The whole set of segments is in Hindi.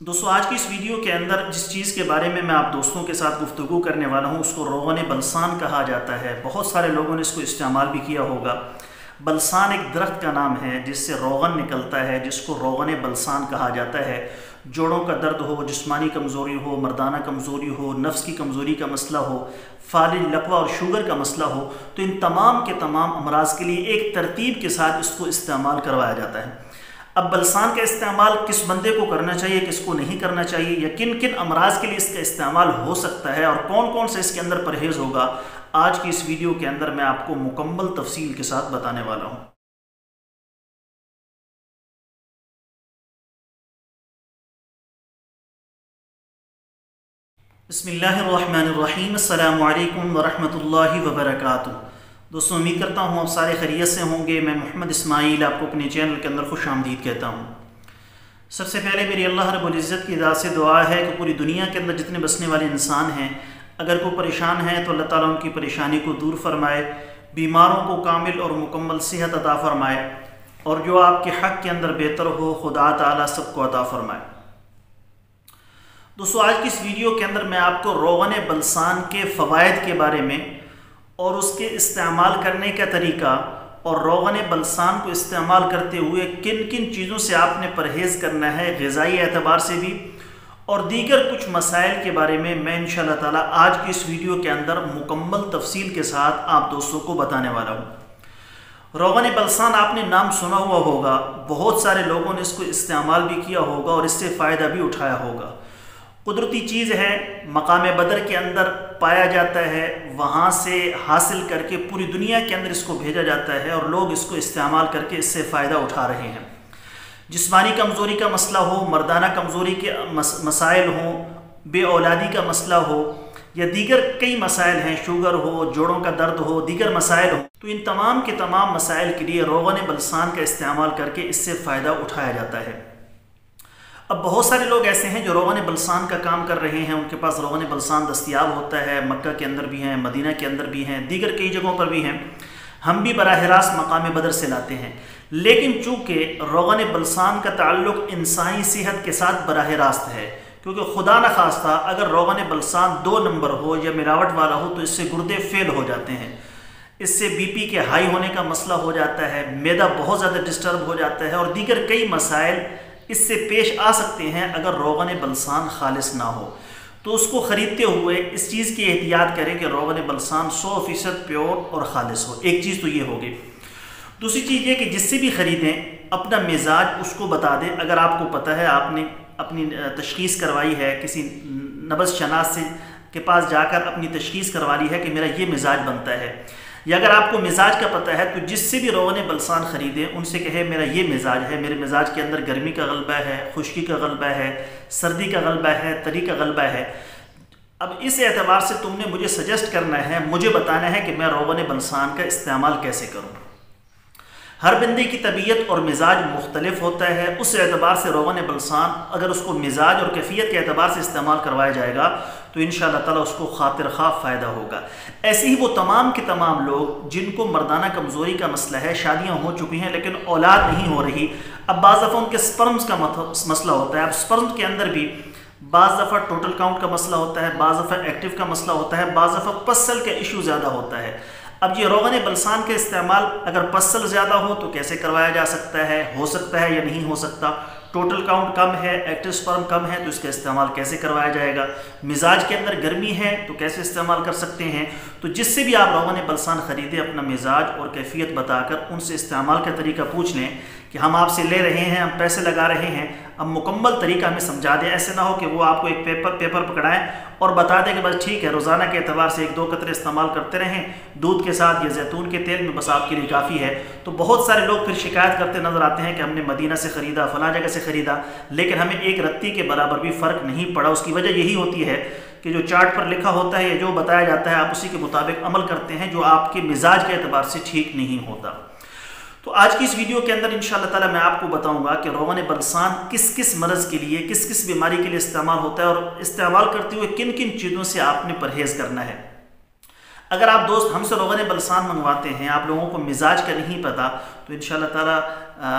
दोस्तों, आज की इस वीडियो के अंदर जिस चीज़ के बारे में मैं आप दोस्तों के साथ गुफ्तु करने वाला हूँ, उसको रोगन बलसान कहा जाता है। बहुत सारे लोगों ने इसको इस्तेमाल भी किया होगा। बलसान एक दरख्त का नाम है, जिससे रोगन निकलता है, जिसको रोगन बलसान कहा जाता है। जोड़ों का दर्द हो, जिस्मानी कमज़ोरी हो, मर्दाना कमज़ोरी हो, नफ्स की कमज़ोरी का मसला हो फालिज लकवा और शुगर का मसला हो तो इन तमाम के तमाम अमराज के लिए एक तरतीब के साथ इसको इस्तेमाल करवाया जाता है। अब बलसान का इस्तेमाल किस बंदे को करना चाहिए, किसको नहीं करना चाहिए, या किन किन अमराज के लिए इसका इस्तेमाल हो सकता है, और कौन कौन से इसके अंदर परहेज़ होगा, आज की इस वीडियो के अंदर मैं आपको मुकम्मल तफसील के साथ बताने वाला हूँ। बसमीम अल्लाम वरहमल दोस्तों, उम्मीद करता हूँ आप सारे खैरियत से होंगे। मैं मोहम्मद इसमाइल आपको अपने चैनल के अंदर खुश आमदीद कहता हूँ। सबसे पहले मेरी अल्लाह रबुल्ज़त की दाद से दुआ है कि पूरी दुनिया के अंदर जितने बसने वाले इंसान हैं, अगर कोई परेशान है तो अल्लाह ताला उनकी परेशानी को दूर फरमाए, बीमारों को कामिल और मुकम्मल सेहत अता फरमाए, और जो आपके हक़ के अंदर बेहतर हो, खुदा ताला सबको अता फरमाए। दोस्तों, आज की इस वीडियो के अंदर मैं आपको रोगन बलसान के फ़वाद के बारे में और उसके इस्तेमाल करने का तरीका और रोगन बलसान को इस्तेमाल करते हुए किन किन चीज़ों से आपने परहेज़ करना है गज़ाई एतबार से भी और दीगर कुछ मसाइल के बारे में मैं इन ताला आज की इस वीडियो के अंदर मुकम्मल तफसील के साथ आप दोस्तों को बताने वाला हूँ। रोगन बलसान आपने नाम सुना हुआ होगा, बहुत सारे लोगों ने इसको इस्तेमाल भी किया होगा और इससे फ़ायदा भी उठाया होगा। कुदरती चीज़ है मकाम बदर के अंदर पाया जाता है वहाँ से हासिल करके पूरी दुनिया के अंदर इसको भेजा जाता है और लोग इसको इस्तेमाल करके इससे फ़ायदा उठा रहे हैं। जिसमानी कमज़ोरी का मसला हो मर्दाना कमज़ोरी के मस, मसाइल हों बे औलादी का मसला हो या दीगर कई मसाइल हैं शुगर हो जोड़ों का दर्द हो दीगर मसाइल हो तो इन तमाम के तमाम मसाइल के लिए रोगन बलसान का इस्तेमाल करके इससे फ़ायदा उठाया जाता है। अब बहुत सारे लोग ऐसे हैं जो रोगन बलसान का काम कर रहे हैं। उनके पास रोगन बलसान दस्तियाब होता है, मक्का के अंदर भी हैं, मदीना के अंदर भी हैं, दीगर कई जगहों पर भी हैं। हम भी बरह रास्त मकाम बदर से लाते हैं। लेकिन चूँकि रोगन बलसान का ताल्लुक इंसानी सेहत के साथ बरह रास्त है, क्योंकि खुदा न खास्ता अगर रोगन बलसान दो नंबर हो या मिलावट वाला हो तो इससे गुर्दे फेल हो जाते हैं। इससे बीपी के हाई होने का मसला हो जाता है, मैदा बहुत ज़्यादा डिस्टर्ब हो जाता है और दीगर कई मसाइल इससे पेश आ सकते हैं अगर रोगन बलसान खालिश ना हो। तो उसको ख़रीदते हुए इस चीज़ की एहतियात करें कि रोगन बलसान सौ फ़ीसद प्योर और ख़ालिश हो। एक चीज़ तो ये होगी दूसरी चीज़ ये कि जिससे भी ख़रीदें, अपना मिजाज उसको बता दें। अगर आपको पता है, आपने अपनी तशखीस करवाई है, किसी नबज शनास से के पास जाकर अपनी तशखीस करवा ली है कि मेरा ये मिजाज बनता है। या अगर आपको मिजाज का पता है तो जिससे भी रोगन बलसान ख़रीदें, उनसे कहे, मेरा ये मिजाज है, मेरे मिजाज के अंदर गर्मी का गलबा है, खुश्की का गलबा है, सर्दी का गलबा है, तरी का गलबा है। अब इस एतबार से तुमने मुझे सजेस्ट करना है, मुझे बताना है कि मैं रोगन बलसान का इस्तेमाल कैसे करूँ। हर बंदे की तबीयत और मिजाज मुख्तलिफ़ होता है। उस एतबार से रोगन बलसान अगर उसको मिजाज और कैफियत के अतबार से इस्तेमाल करवाया जाएगा तो इन ताला उसको खातिर खा फ़ायदा होगा। ऐसे ही वो तमाम के तमाम लोग जिनको मर्दाना कमज़ोरी का मसला है, शादियाँ हो चुकी हैं, लेकिन औलाद नहीं हो रही। अब बाज़ दफ़ा उनके स्पर्म्स का मसला होता है। अब स्पर्म के अंदर भी बाज़ दफ़ा टोटल काउंट का मसला होता है, बाज़ दफ़ा एक्टिव का मसला होता है, बाज़ दफ़ा पसल का इशू ज़्यादा होता है। अब ये रोगन बलसान का इस्तेमाल अगर पसल ज़्यादा हो तो कैसे करवाया जा सकता है? हो सकता है या नहीं हो सकता? टोटल काउंट कम है एक्टिव स्पर्म कम है तो इसका इस्तेमाल कैसे करवाया जाएगा? मिजाज के अंदर गर्मी है तो कैसे इस्तेमाल कर सकते हैं? तो जिससे भी आप रोगन बलसान ख़रीदें, अपना मिजाज और कैफियत बताकर उनसे इस्तेमाल का तरीका पूछ लें। कि हम आपसे ले रहे हैं, हम पैसे लगा रहे हैं, अब मुकम्मल तरीका हमें समझा दें, ऐसे ना हो कि वो आपको एक पेपर पेपर पकड़ाएँ और बता दें कि बस ठीक है, रोज़ाना के अतबार से एक दो कतरे इस्तेमाल करते रहें, दूध के साथ या जैतून के तेल में बस आपके लिए काफ़ी है। तो बहुत सारे लोग फिर शिकायत करते नज़र आते हैं कि हमने मदीना से ख़रीदा, फ़ला जगह से ख़रीदा, लेकिन हमें एक रत्ती के बराबर भी फ़र्क नहीं पड़ा। उसकी वजह यही होती है कि जो चार्ट पर लिखा होता है या जो बताया जाता है, आप उसी के मुताबिक अमल करते हैं, जो आपके मिजाज के अतबार से ठीक नहीं होता। तो आज की इस वीडियो के अंदर इन ताला मैं आपको बताऊँगा कि रोगन बलसान किस किस मरज़ के लिए, किस किस बीमारी के लिए इस्तेमाल होता है और इस्तेमाल करते हुए किन किन चीज़ों से आपने परहेज़ करना है। अगर आप दोस्त हमसे रोगन बलसान मंगवाते हैं, आप लोगों को मिजाज का नहीं पता तो इन ताला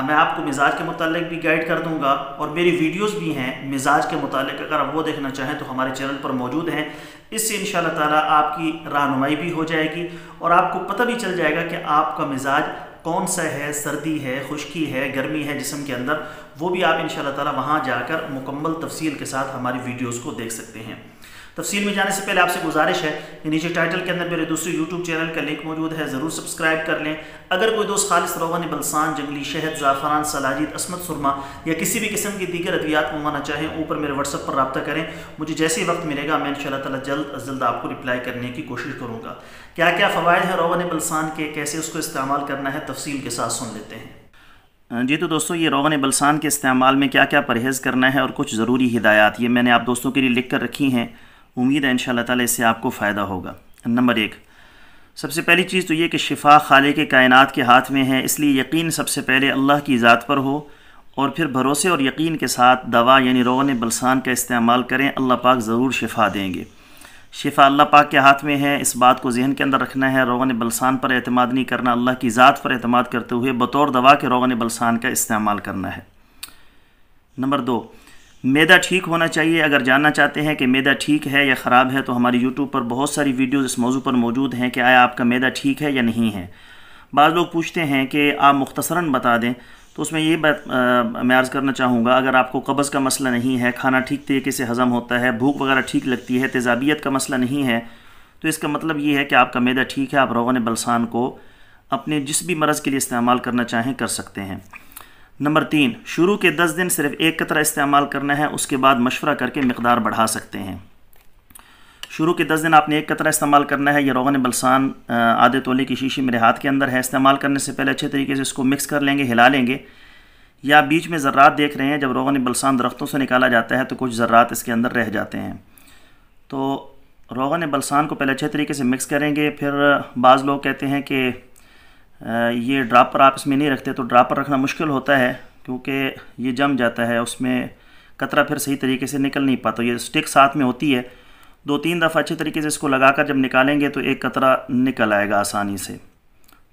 मैं आपको मिजाज के मुतालिक भी गाइड कर दूँगा और मेरी वीडियोस भी हैं मिजाज के मुतालिक, अगर आप वो देखना चाहें तो हमारे चैनल पर मौजूद हैं। इससे इन ताला आपकी रहनुमाई भी हो जाएगी और आपको पता भी चल जाएगा कि आपका मिजाज कौन सा है, सर्दी है, खुश्की है, गर्मी है जिसम के अंदर, वो भी आप इन ताला वहाँ जाकर मुकम्मल तफसील के साथ हमारी वीडियोज़ को देख सकते हैं। तफसील में जाने से पहले आपसे गुजारिश है कि नीचे टाइटल के अंदर मेरे दूसरे यूट्यूब चैनल का लिंक मौजूद है, ज़रूर सब्सक्राइब कर लें। अगर कोई दोस्त खालिश रोगन बलसान, जंगली शहद, ज़ाफ़रान सलाजिद असमत सुरमा या किसी भी किस्म की दीगर अद्वियात मंगवाना चाहें, ऊपर मेरे व्हाट्सअप पर रबा करें। मुझे जैसे ही वक्त मिलेगा, मैं इन ताला जल्द अज जल्द आपको रिप्लाई करने की कोशिश करूँगा। क्या क्या फ़वाद है रोगन बलसान के? कैसे उसको इस्तेमाल करना है? तफसील के साथ सुन लेते हैं। जी तो दोस्तों, ये रोगन बलसान के इस्तेमाल में क्या क्या परहेज़ करना है और कुछ ज़रूरी हिदायत? ये मैंने आप दोस्तों के लिए लिख कर रखी हैं। उम्मीद है इन ताला इससे आपको फ़ायदा होगा। नंबर एक, सबसे पहली चीज़ तो ये कि शिफा खाले के कायनात के हाथ में है, इसलिए यकीन सबसे पहले अल्लाह की ज़ात पर हो और फिर भरोसे और यकीन के साथ दवा यानी रोगन बलसान का इस्तेमाल करें, अल्लाह पाक ज़रूर शिफा देंगे। शिफा अल्लाह पाक के हाथ में है, इस बात को जहन के अंदर रखना है, रोगन बलसान पर अतमाद नहीं करना, अल्लाह की ज़ात पर अतमाद करते हुए बतौर दवा के रोगन बलसान का इस्तेमाल करना है। नंबर दो मैदा ठीक होना चाहिए। अगर जानना चाहते हैं कि मैदा ठीक है या ख़राब है तो हमारी यूट्यूब पर बहुत सारी वीडियोज़ इस मौजू पर मौजूद हैं कि आया आपका मैदा ठीक है या नहीं है। बाद लोग पूछते हैं कि आप मुख्तसरा बता दें तो उसमें ये बात मैं अर्ज़ करना चाहूँगा, अगर आपको कब्ज़ का मसला नहीं है, खाना ठीक तरीके से हज़म होता है, भूख वगैरह ठीक लगती है, तेज़ाबियत का मसला नहीं है तो इसका मतलब ये है कि आपका मैदा ठीक है, आप रोगन बलसान को अपने जिस भी मरज़ के लिए इस्तेमाल करना चाहें कर सकते हैं। नंबर तीन, शुरू के दस दिन सिर्फ़ एक कतरा इस्तेमाल करना है, उसके बाद मशवरा करके मकदार बढ़ा सकते हैं। शुरू के दस दिन आपने एक कतरा इस्तेमाल करना है, ये रोगन बलसान आधे तोले की शीशी मेरे हाथ के अंदर है, इस्तेमाल करने से पहले अच्छे तरीके से इसको मिक्स कर लेंगे, हिला लेंगे। या बीच में ज़र्रात देख रहे हैं, जब रोगन बलसान दरख्तों से निकाला जाता है तो कुछ ज़र्रात इसके अंदर रह जाते हैं। तो रोगन बलसान को पहले अच्छे तरीके से मिक्स करेंगे, फिर बाज़ लोग कहते हैं कि ये ड्रापर आप इसमें नहीं रखते तो ड्रापर रखना मुश्किल होता है, क्योंकि ये जम जाता है, उसमें कतरा फिर सही तरीके से निकल नहीं पाता। ये स्टिक साथ में होती है। दो तीन दफ़ा अच्छे तरीके से इसको लगाकर जब निकालेंगे तो एक कतरा निकल आएगा आसानी से।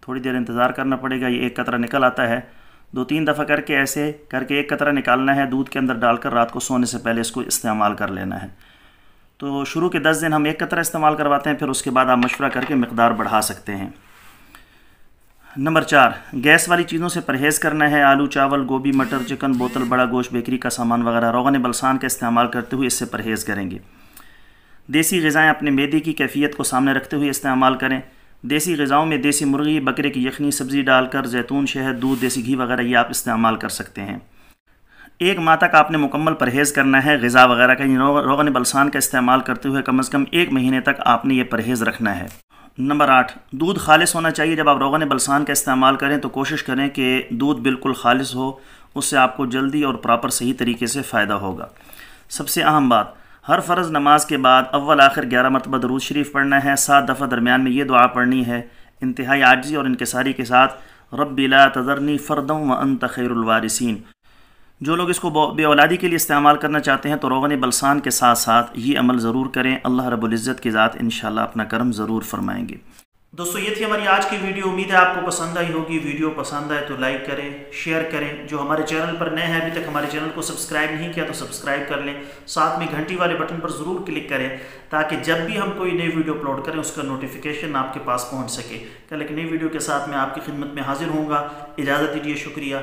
थोड़ी देर इंतज़ार करना पड़ेगा, ये एक कतरा निकल आता है। दो तीन दफ़ा करके ऐसे, करके एक कतरा निकालना है, दूध के अंदर डालकर रात को सोने से पहले इसको इस्तेमाल कर लेना है। तो शुरू के दस दिन हम एक कतरा इस्तेमाल करवाते हैं, फिर उसके बाद आप मशवरा करके मकदार बढ़ा सकते हैं। नंबर चार, गैस वाली चीज़ों से परहेज़ करना है आलू, चावल, गोभी, मटर, चिकन, बोतल, बड़ा गोश्त, बेकरी का सामान वगैरह। रोगन बलसान का इस्तेमाल करते हुए इससे परहेज़ करेंगे। देसी गज़ाएँ अपने मैदे की कैफियत को सामने रखते हुए इस्तेमाल करें। देसी गज़ाओं में देसी मुर्गी, बकरे की यखनी, सब्ज़ी डालकर, जैतून, शहद, दूध, देसी घी वगैरह ये आप इस्तेमाल कर सकते हैं। एक माह तक आपने मुकम्मल परहेज़ करना है गज़ा वगैरह का। रोगन बलसान का इस्तेमाल करते हुए कम अज़ कम एक महीने तक आपने ये परहेज़ रखना है। नंबर आठ, दूध खालिश होना चाहिए। जब आप रोगन बलसान का इस्तेमाल करें तो कोशिश करें कि दूध बिल्कुल खालिश हो। उससे आपको जल्दी और प्रॉपर सही तरीके से फ़ायदा होगा। सबसे अहम बात, हर फ़र्ज़ नमाज़ के बाद अव्वल, आखिर, ग्यारह मरतबा दरूद शरीफ पढ़ना है। सात दफ़ा दरमियान में ये दुआ पढ़नी है, इंतहाई आजी और इनकसारी के साथ रब्बिला तजरनी फ़रदम व अन तखैरवारसिन जो लोग इसको बे औलादी के लिए इस्तेमाल करना चाहते हैं तो रोगन बलसान के साथ साथ ये अमल ज़रूर करें। अल्लाह रबुल्ज़त की ज़ात इन अपना कर्म ज़रूर फरमाएँगे। दोस्तों, ये थी हमारी आज की वीडियो। उम्मीद है आपको पसंद आई होगी। वीडियो पसंद आए तो लाइक करें, शेयर करें। जो हमारे चैनल पर नए हैं, अभी तक हमारे चैनल को सब्सक्राइब नहीं किया तो सब्सक्राइब कर लें। साथ में घंटी वाले बटन पर ज़रूर क्लिक करें, ताकि जब भी हम कोई नई वीडियो अपलोड करें, उसका नोटिफिकेशन आपके पास पहुँच सके। कल एक नई वीडियो के साथ मैं आपकी खिदमत में हाजिर हूँ इजाज़त दीजिए, शुक्रिया।